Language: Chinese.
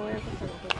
我也不怎么